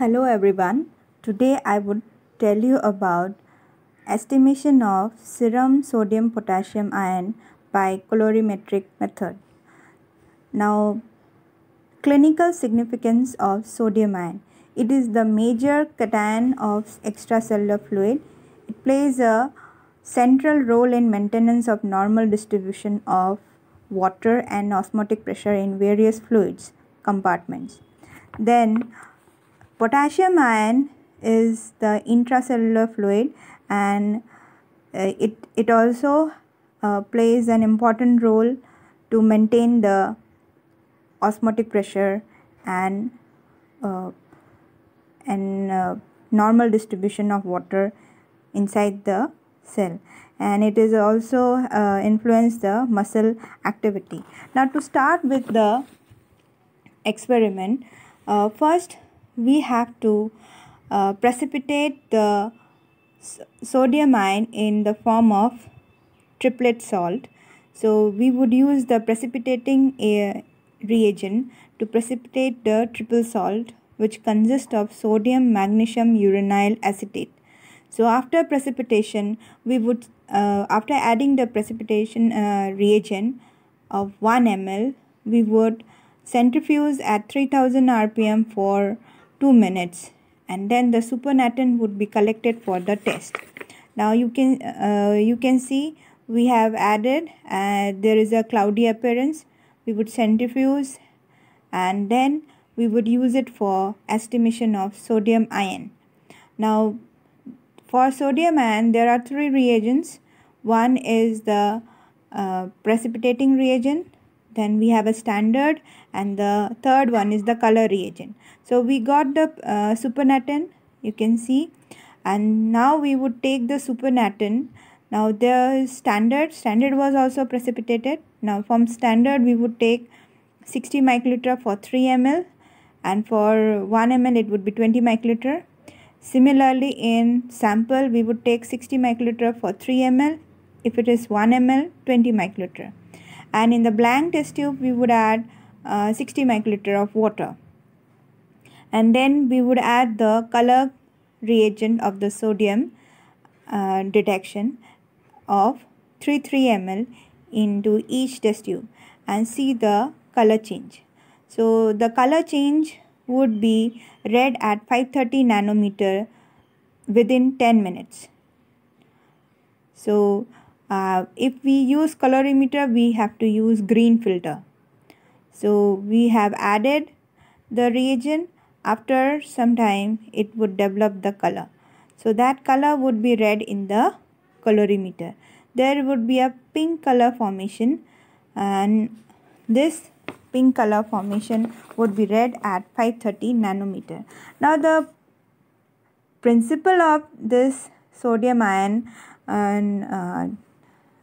Hello everyone. Today I would tell you about estimation of serum sodium potassium ion by colorimetric method. Now clinical significance of sodium ion. It is the major cation of extracellular fluid. It plays a central role in maintenance of normal distribution of water and osmotic pressure in various fluids compartments. Then potassium ion is the intracellular fluid and uh, it, it also uh, plays an important role to maintain the osmotic pressure and uh, and uh, normal distribution of water inside the cell. And it is also uh, influence the muscle activity. Now to start with the experiment uh, first we have to uh, precipitate the sodium ion in the form of triple salt. So we would use the precipitating uh, reagent to precipitate the triple salt which consists of sodium magnesium uranyl acetate. So after precipitation we would uh, after adding the precipitation uh, reagent of 1 ml we would centrifuge at 3000 rpm for 2 minutes and then the supernatant would be collected for the test. Now you can uh, you can see we have added uh, there is a cloudy appearance. We would centrifuge and then we would use it for estimation of sodium ion. Now for sodium ion, there are three reagents. One is the uh, precipitating reagent, then we have a standard, and the third one is the color reagent. So we got the uh, supernatant, you can see, and now we would take the supernatant. Now the standard, standard was also precipitated. Now from standard, we would take 60 microliter for 3 ml, and for 1 ml, it would be 20 microliter Similarly, in sample, we would take 60 microliter for 3 ml. If it is 1 ml, 20 microliter. And in the blank test tube, we would add uh, 60 microliter of water. And then we would add the color reagent of the sodium uh, detection of 3 3 ml into each test tube and see the color change. So the color change would be read at 530 nanometer within 10 minutes. So uh, if we use colorimeter we have to use green filter. So we have added the reagent after some time it would develop the color. So that color would be read in the colorimeter. There would be a pink color formation and this pink color formation would be read at 530 nanometer. Now the principle of this sodium ion and uh,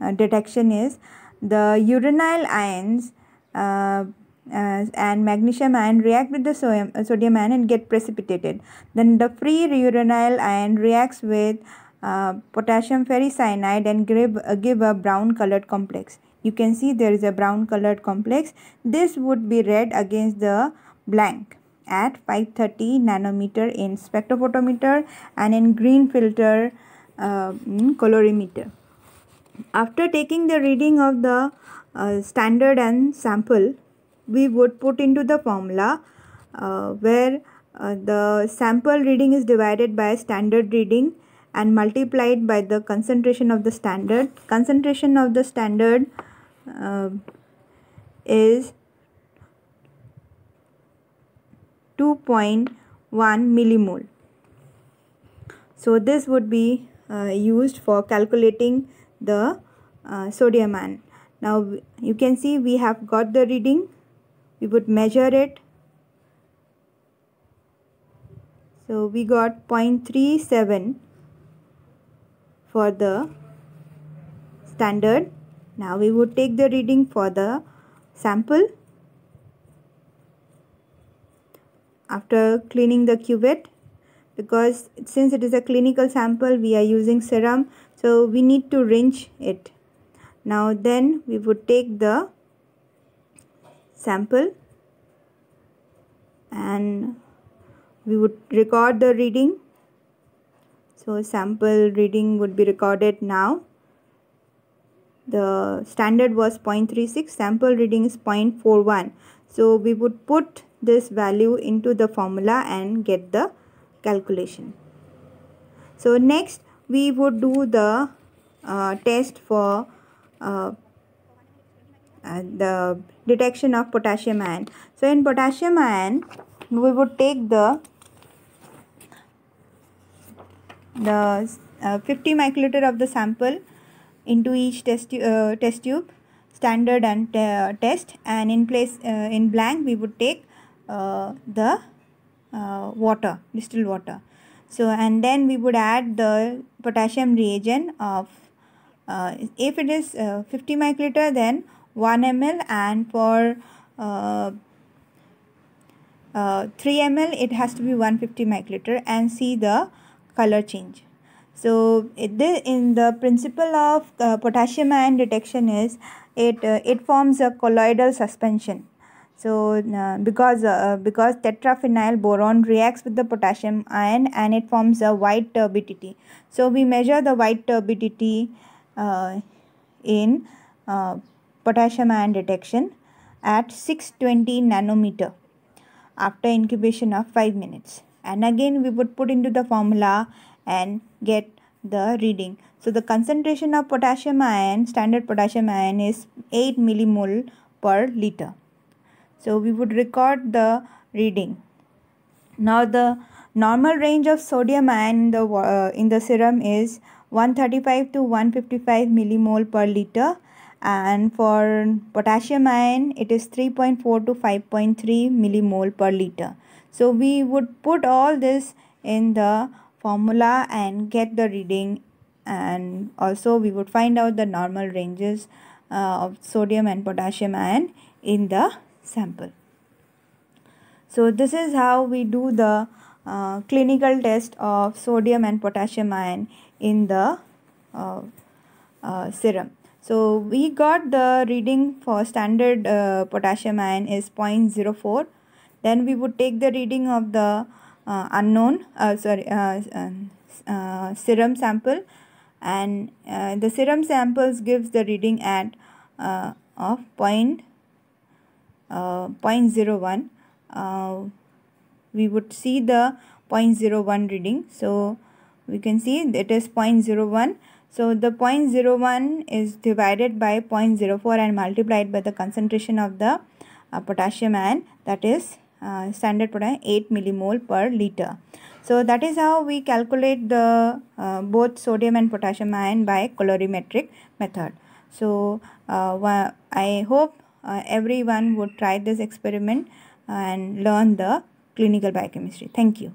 uh, detection is the uranyl ions uh, uh, and magnesium ion react with the sodium, uh, sodium ion and get precipitated. Then the free uranyl ion reacts with uh, potassium ferricyanide and give, give a brown colored complex. You can see there is a brown colored complex. This would be read against the blank at 530 nanometer in spectrophotometer and in green filter uh, colorimeter after taking the reading of the uh, standard and sample we would put into the formula uh, where uh, the sample reading is divided by standard reading and multiplied by the concentration of the standard. Concentration of the standard uh, is 2.1 millimole. So this would be uh, used for calculating the uh, sodium ion. Now you can see we have got the reading. We would measure it. So we got 0.37 for the standard. Now we would take the reading for the sample. After cleaning the cuvette because since it is a clinical sample we are using serum so we need to rinse it. Now then we would take the sample and we would record the reading. So sample reading would be recorded now. The standard was 0.36 sample reading is 0.41 so we would put this value into the formula and get the calculation. So next we would do the uh, test for uh, uh, the detection of potassium ion. So in potassium ion we would take the the uh, 50 microliter of the sample into each test, uh, test tube standard and uh, test and in place uh, in blank we would take uh, the water distilled water so and then we would add the potassium reagent of if it is 50 microliter then 1 ml and for 3 ml it has to be 150 microliter and see the color change. So it, in the principle of uh, potassium ion detection is it uh, it forms a colloidal suspension. So because uh, because tetraphenyl boron reacts with the potassium ion and it forms a white turbidity. So we measure the white turbidity uh, in uh, potassium ion detection at 620 nanometer after incubation of 5 minutes. And again we would put into the formula and get the reading. So the concentration of potassium ion standard potassium ion is 8 millimole per liter so we would record the reading. Now the normal range of sodium ion in the uh, in the serum is 135 to 155 millimole per liter. And for potassium ion it is 3.4 to 5.3 millimole per liter. So we would put all this in the formula and get the reading. And also we would find out the normal ranges uh, of sodium and potassium ion in the sample. So this is how we do the uh, clinical test of sodium and potassium ion in the uh, uh serum. So we got the reading for standard uh, potassium ion is 0.04 then we would take the reading of the uh, unknown uh, sorry serum sample and the serum samples gives the reading at of point, 0.01 we would see the 0.01 reading so we can see it is 0.01 so the 0.01 is divided by 0.04 and multiplied by the concentration of the uh, potassium ion that is uh, standard product 8 millimole per liter. So that is how we calculate the uh, both sodium and potassium ion by colorimetric method. So uh, I hope uh, everyone would try this experiment and learn the clinical biochemistry. Thank you.